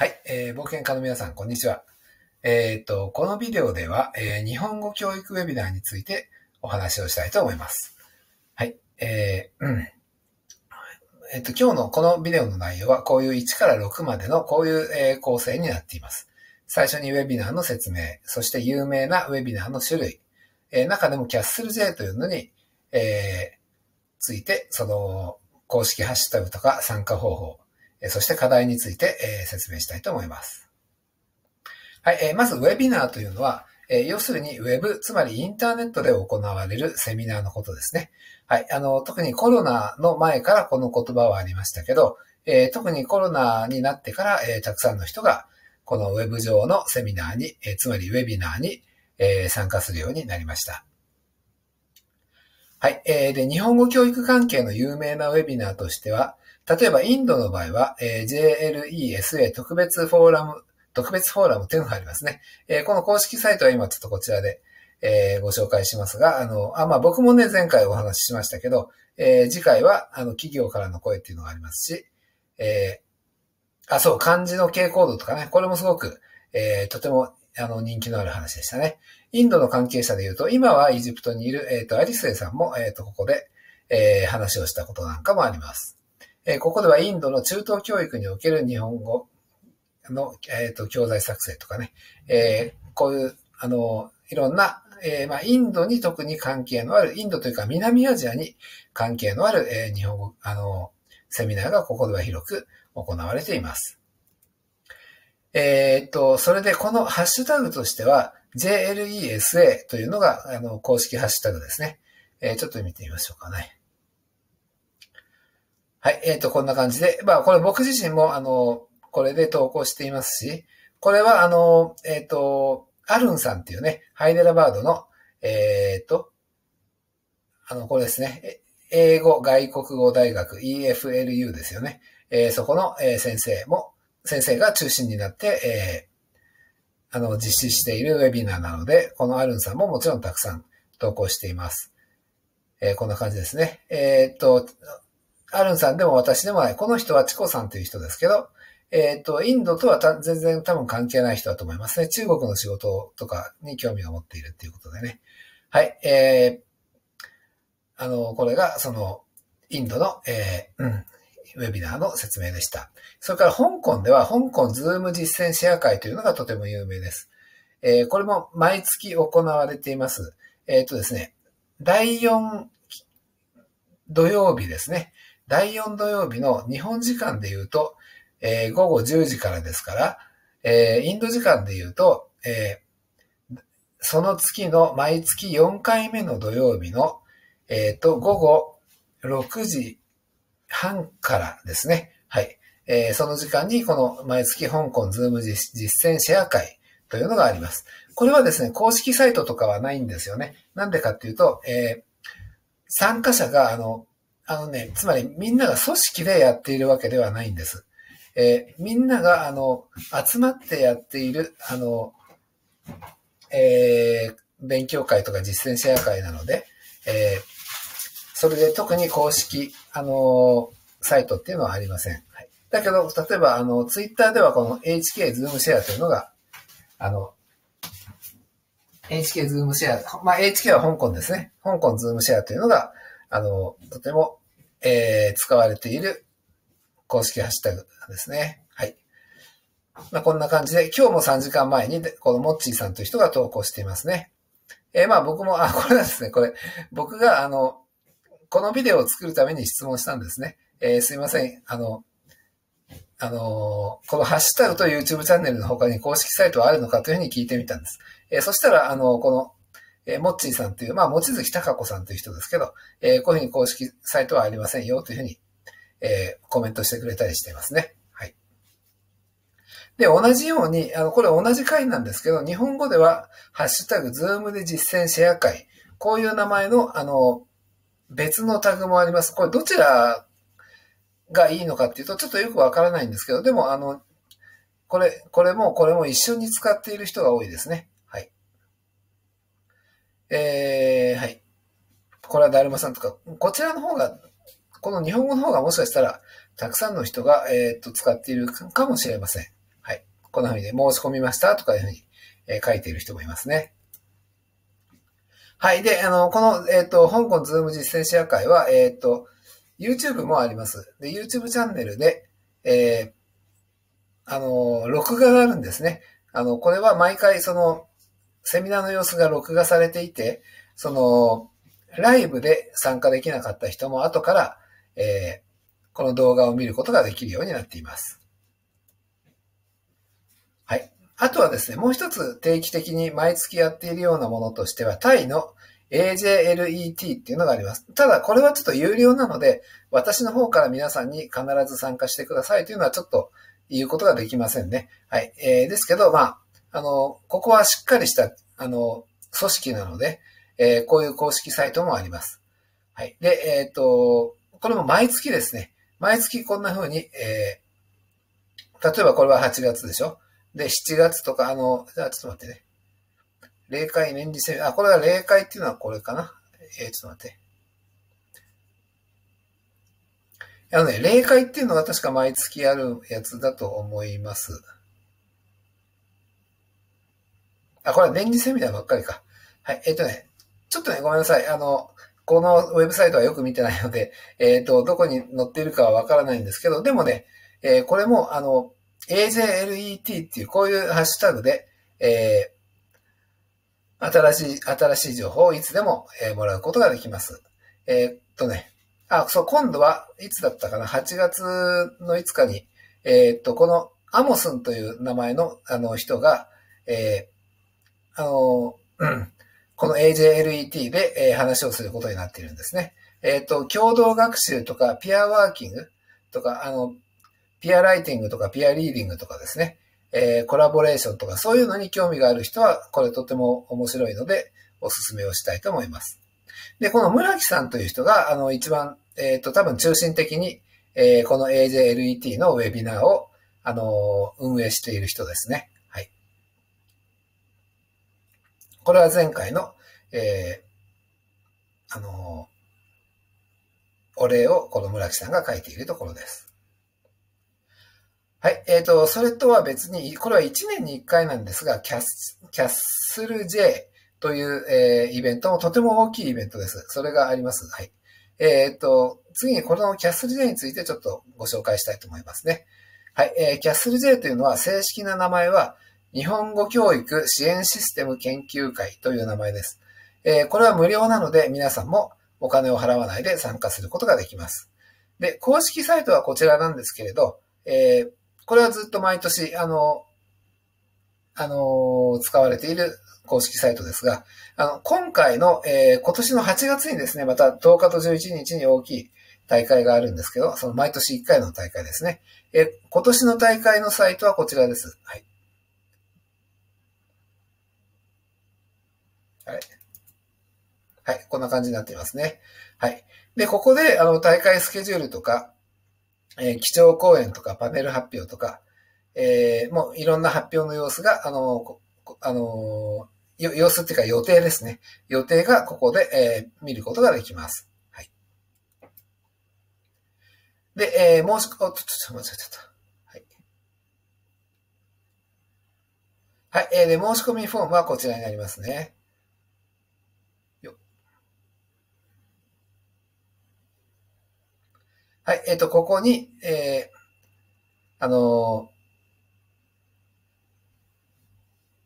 はい、えー、冒険家の皆さん、こんにちは。えっ、と、このビデオでは、えー、日本語教育ウェビナーについてお話をしたいと思います。はい、えー、うん。えっ、と、今日のこのビデオの内容は、こういう1から6までのこういう、え構成になっています。最初にウェビナーの説明、そして有名なウェビナーの種類、え中でもキャッスル J というのに、えついて、その、公式ハッシュタグとか参加方法、そして課題について説明したいと思います。はい、まず、ウェビナーというのは、要するに、ウェブ、つまりインターネットで行われるセミナーのことですね。はい。あの、特にコロナの前からこの言葉はありましたけど、え、特にコロナになってから、え、たくさんの人が、このウェブ上のセミナーに、え、つまりウェビナーに、え参加するようになりました。はい。え、で、日本語教育関係の有名なウェビナーとしては、例えばインドの場合は、えー、JLESA 特別フォーラム、特別フォーラムというのがありますね。えー、この公式サイトは今ちょっとこちらで、えー、ご紹介しますが、あの、あ、まあ、僕もね、前回お話ししましたけど、えー、次回は、あの、企業からの声っていうのがありますし、えー、あ、そう、漢字の傾向度とかね、これもすごく、えー、とても、あの、人気のある話でしたね。インドの関係者で言うと、今はエジプトにいる、えっ、ー、と、アリスエさんも、えっ、ー、と、ここで、えー、話をしたことなんかもあります。えここではインドの中等教育における日本語の、えっ、と、教材作成とかね、えこういう、あの、いろんな、えまあ、インドに特に関係のある、インドというか南アジアに関係のある、え日本語、あの、セミナーがここでは広く行われています。えっと、それでこのハッシュタグとしては、JLESA というのが、あの、公式ハッシュタグですね。え、ちょっと見てみましょうかね。はい。えっ、ー、と、こんな感じで。まあ、これ僕自身も、あの、これで投稿していますし、これは、あの、えっ、ー、と、アルンさんっていうね、ハイデラバードの、えっ、と、あの、これですね。英語外国語大学 EFLU ですよね。えー、そこの、えー、先生も、先生が中心になって、えあの、実施しているウェビナーなので、このアルンさんももちろんたくさん投稿しています。えー、こんな感じですね。えー、っと、アルンさんでも私でもない。この人はチコさんという人ですけど、えー、っと、インドとは全然多分関係ない人だと思いますね。中国の仕事とかに興味を持っているっていうことでね。はい。えー、あの、これがその、インドの、えー、うん、ウェビナーの説明でした。それから香港では、香港 Zoom 実践シェア会というのがとても有名です。えー、これも毎月行われています。えっ、ー、とですね、第4土曜日ですね。第4土曜日の日本時間で言うと、えー、午後10時からですから、えー、インド時間で言うと、えー、その月の毎月4回目の土曜日の、えっ、と、午後6時半からですね。はい。え、その時間にこの毎月香港ズーム実践シェア会というのがあります。これはですね、公式サイトとかはないんですよね。なんでかっていうと、え、参加者が、あの、あのね、つまりみんなが組織でやっているわけではないんです。えー、みんなが、あの、集まってやっている、あの、えー、勉強会とか実践シェア会なので、えー、それで特に公式、あの、サイトっていうのはありません。はい、だけど、例えば、あの、ツイッターではこの HK Zoom シェアというのが、あの、HK Zoom シェア、まあ、HK は香港ですね。香港 Zoom シェアというのが、あの、とても、えー、使われている公式ハッシュタグですね。はい。まあ、こんな感じで、今日も3時間前に、このモッチーさんという人が投稿していますね。えー、まあ僕も、あ、これはですね、これ、僕が、あの、このビデオを作るために質問したんですね。えー、すいません。あの、あのこのハッシュタグと YouTube チャンネルの他に公式サイトはあるのかというふうに聞いてみたんです。えー、そしたら、あの、この、えー、もっちーさんという、まあ、もちづきたかこさんという人ですけど、えー、こういうふうに公式サイトはありませんよというふうに、えー、コメントしてくれたりしていますね。はい。で、同じように、あの、これ同じ回なんですけど、日本語では、ハッシュタグ、ズームで実践シェア会、こういう名前の、あの、別のタグもあります。これどちらがいいのかっていうと、ちょっとよくわからないんですけど、でも、あの、これ、これもこれも一緒に使っている人が多いですね。はい。えー、はい。これはだるまさんとか、こちらの方が、この日本語の方がもしかしたら、たくさんの人が、えっ、と、使っているかもしれません。はい。こんな風にね、申し込みましたとかいうふうに、え書いている人もいますね。はい。で、あの、この、えっ、と、香港ズーム実践シェア会は、えっ、と、YouTube もあります。で、YouTube チャンネルで、えー、あの、録画があるんですね。あの、これは毎回、その、セミナーの様子が録画されていて、その、ライブで参加できなかった人も後から、えー、この動画を見ることができるようになっています。はい。あとはですね、もう一つ定期的に毎月やっているようなものとしては、タイの AJLET っていうのがあります。ただ、これはちょっと有料なので、私の方から皆さんに必ず参加してくださいというのはちょっと言うことができませんね。はい。えー、ですけど、まあ、あの、ここはしっかりした、あの、組織なので、えー、こういう公式サイトもあります。はい。で、えっ、ー、と、これも毎月ですね。毎月こんな風に、えー、例えばこれは8月でしょ？で、7月とか、あの、じゃあちょっと待ってね。霊界年次戦、あ、これは霊界っていうのはこれかな？えー、ちょっと待って。あのね、霊界っていうのは確か毎月あるやつだと思います。あ、これは年次セミナーばっかりか。はい。えっ、とね、ちょっとね、ごめんなさい。あの、このウェブサイトはよく見てないので、えっ、ー、と、どこに載っているかはわからないんですけど、でもね、えー、これも、あの、AJLET っていうこういうハッシュタグで、えー、新しい、新しい情報をいつでも、えー、もらうことができます。え、っとね、あ、そう、今度はいつだったかな ?8 月の5日に、え、っと、このアモスンという名前のあの人が、えー、あの、うん、この AJLET で、えー、話をすることになっているんですね。えっ、と、共同学習とか、ピアワーキングとか、あの、ピアライティングとかピアリーディングとかですね、えー、コラボレーションとかそういうのに興味がある人は、これとても面白いので、お勧めをしたいと思います。で、この村木さんという人が、あの、一番、えっ、ー、と、多分中心的に、えー、この AJLET のウェビナーを、あの、運営している人ですね。はい。これは前回の、えー、あの、お礼をこの村木さんが書いているところです。はい。えっ、ー、と、それとは別に、これは1年に1回なんですが、キャス、キャッスル J という、えー、イベントもとても大きいイベントです。それがあります。はい。えっ、と、次にこのキャッスル J についてちょっとご紹介したいと思いますね。はい。えー、キャッスル J というのは正式な名前は、日本語教育支援システム研究会という名前です。えー、これは無料なので皆さんもお金を払わないで参加することができます。で、公式サイトはこちらなんですけれど、えー、これはずっと毎年、あの、あの、使われている公式サイトですが、あの、今回の、えー、今年の8月にですね、また10日と11日に大きい大会があるんですけど、その毎年1回の大会ですね。えー、今年の大会のサイトはこちらです。はい。はい。はい。こんな感じになっていますね。はい。で、ここで、あの、大会スケジュールとか、えー、基調講演とかパネル発表とか、えー、もういろんな発表の様子が、あの、あの、様子っていうか予定ですね。予定がここで、えー、見ることができます。はい。で、えー、申し、おっと、ちょっと間違えちゃった。はい。はい。えー、で、申し込みフォームはこちらになりますね。はい、えっ、ー、と、ここに、えー、あの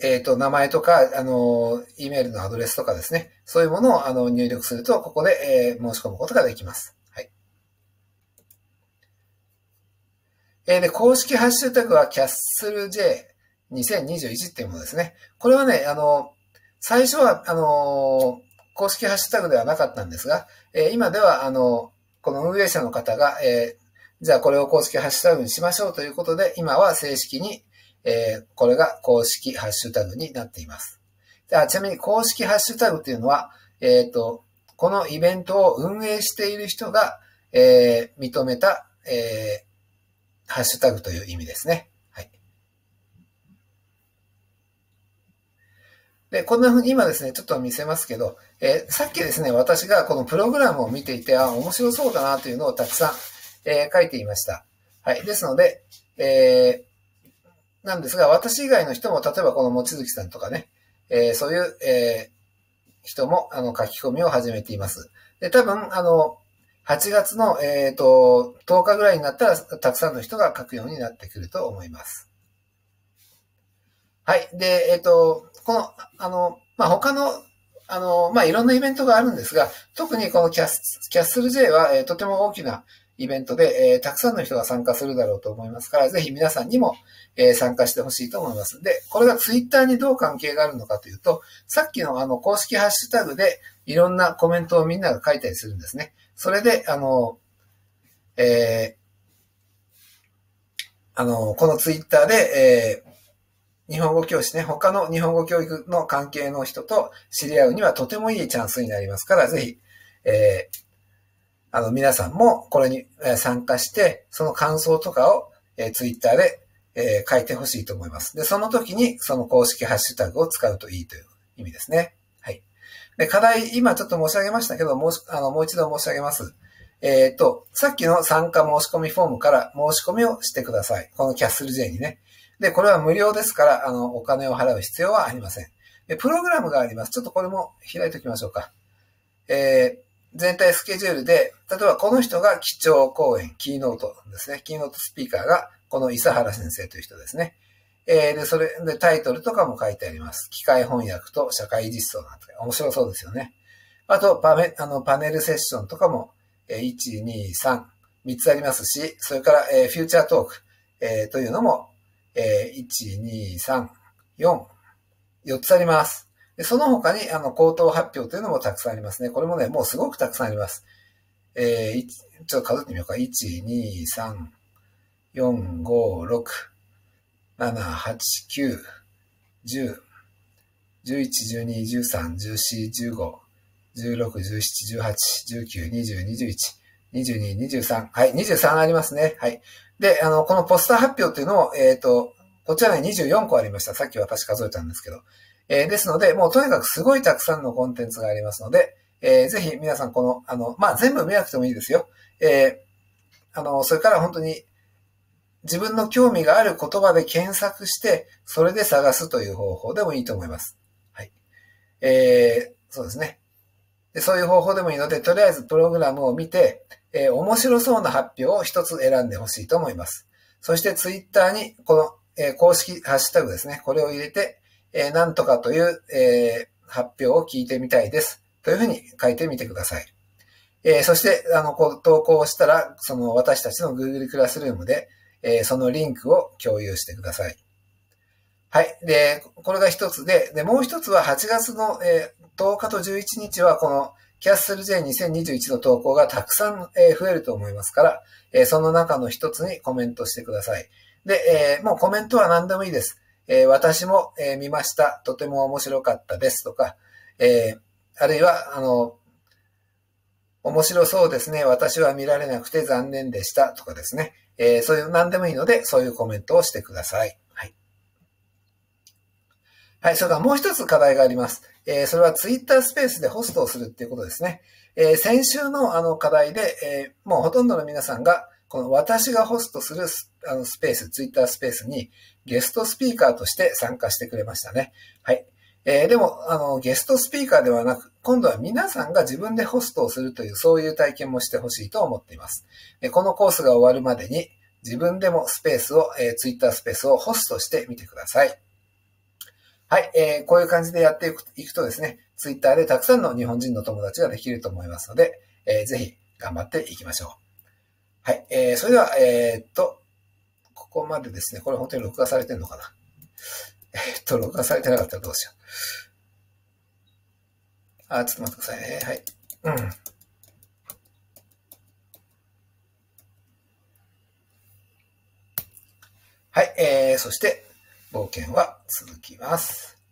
えっ、ー、と、名前とか、あの、E メールのアドレスとかですね。そういうものを、あの、入力すると、ここで、えー、申し込むことができます。はい。えー、で、公式ハッシュタグは CastleJ2021 っていうものですね。これはね、あの、最初は、あの、公式ハッシュタグではなかったんですが、えー、今では、あの、この運営者の方が、えー、じゃあこれを公式ハッシュタグにしましょうということで、今は正式に、えー、これが公式ハッシュタグになっています。あちなみに公式ハッシュタグっていうのは、えっ、ー、と、このイベントを運営している人が、えー、認めた、えー、ハッシュタグという意味ですね。はい。で、こんな風に今ですね、ちょっと見せますけど、えー、さっきですね、私がこのプログラムを見ていて、あ、面白そうだなというのをたくさん、えー、書いていました。はい。ですので、えー、なんですが、私以外の人も、例えばこの望月さんとかね、えー、そういう、えー、人も、あの、書き込みを始めています。で、多分、あの、8月の、えっ、ー、と、10日ぐらいになったら、たくさんの人が書くようになってくると思います。はい。で、えっ、ー、と、この、あの、まあ、他の、あの、まあ、いろんなイベントがあるんですが、特にこのキャスキャッスル J は、えー、とても大きなイベントで、えー、たくさんの人が参加するだろうと思いますから、ぜひ皆さんにも、えー、参加してほしいと思います。で、これがツイッターにどう関係があるのかというと、さっきのあの公式ハッシュタグでいろんなコメントをみんなが書いたりするんですね。それで、あの、えー、あの、このツイッターで、えー、日本語教師ね、他の日本語教育の関係の人と知り合うにはとてもいいチャンスになりますから、ぜひ、えー、あの、皆さんもこれに参加して、その感想とかを、えー、ツイッターで、えー、書いてほしいと思います。で、その時にその公式ハッシュタグを使うといいという意味ですね。はい。で、課題、今ちょっと申し上げましたけど、もう、あの、もう一度申し上げます。えっ、ー、と、さっきの参加申し込みフォームから申し込みをしてください。このキャッスル J にね。で、これは無料ですから、あの、お金を払う必要はありません。で、プログラムがあります。ちょっとこれも開いておきましょうか。えー、全体スケジュールで、例えばこの人が基調講演、キーノートですね。キーノートスピーカーがこの伊佐原先生という人ですね。えー、で、それでタイトルとかも書いてあります。機械翻訳と社会実装なんて面白そうですよね。あと、パメ、あの、パネルセッションとかも、えー、1、2、3、3つありますし、それから、えー、フューチャートーク、えー、というのも、えー、1、2、3、4、4つあります。でその他に、あの、口頭発表というのもたくさんありますね。これもね、もうすごくたくさんあります。えー、ちょっと数えてみようか。1、2、3、4、5、6、7、8、9、10、11、12、13、14、15、16、17、18、19、20、21、22、23。はい、23ありますね。はい。で、あの、このポスター発表っていうのを、えっ、ー、と、こちらに24個ありました。さっき私数えたんですけど。えー、ですので、もうとにかくすごいたくさんのコンテンツがありますので、えー、ぜひ皆さんこの、あの、まあ、全部見なくてもいいですよ。えー、あの、それから本当に自分の興味がある言葉で検索して、それで探すという方法でもいいと思います。はい。えー、そうですね。そういう方法でもいいので、とりあえずプログラムを見て、えー、面白そうな発表を一つ選んでほしいと思います。そしてツイッターにこの、えー、公式ハッシュタグですね。これを入れて、えー、なんとかという、えー、発表を聞いてみたいです。というふうに書いてみてください。えー、そして、あの、こう、投稿したら、その私たちの Google クラスルームで、えー、そのリンクを共有してください。はい。で、これが一つで、で、もう一つは8月の、えー、10日と11日は、この、キャッスル J2021 の投稿がたくさん、え、増えると思いますから、え、その中の一つにコメントしてください。で、え、もうコメントは何でもいいです。え、私も、え、見ました。とても面白かったですとか、え、あるいは、あの、面白そうですね。私は見られなくて残念でしたとかですね。え、そういう何でもいいので、そういうコメントをしてください。はい。それからもう一つ課題があります。えー、それはツイッタースペースでホストをするっていうことですね。えー、先週のあの課題で、えー、もうほとんどの皆さんが、この私がホストするあのスペース、ツイッタースペースにゲストスピーカーとして参加してくれましたね。はい。えー、でも、あの、ゲストスピーカーではなく、今度は皆さんが自分でホストをするという、そういう体験もしてほしいと思っています。えこのコースが終わるまでに、自分でもスペースを、えー、ツイッタースペースをホストしてみてください。はい、えー、こういう感じでやっていくいくとですね、ツイッターでたくさんの日本人の友達ができると思いますので、えー、ぜひ頑張っていきましょう。はい。えー、それでは、えー、っと、ここまでですね。これ本当に録画されてるのかな？えー、っと、録画されてなかったらどうしよう。あ、ちょっと待ってくださいね。はい。うん。はい。えー、そして、冒険は続きます。